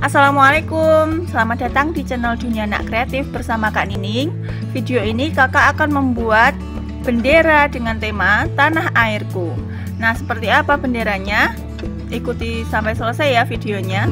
Assalamualaikum, selamat datang di channel Dunia Anak Kreatif bersama Kak Nining. Video ini kakak akan membuat bendera dengan tema Tanah Airku. Nah seperti apa benderanya? Ikuti sampai selesai ya videonya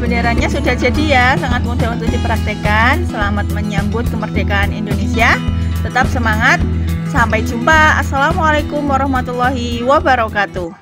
benderanya sudah jadi ya, sangat mudah untuk dipraktekkan. Selamat menyambut kemerdekaan Indonesia. Tetap semangat. Sampai jumpa. Assalamualaikum warahmatullahi wabarakatuh.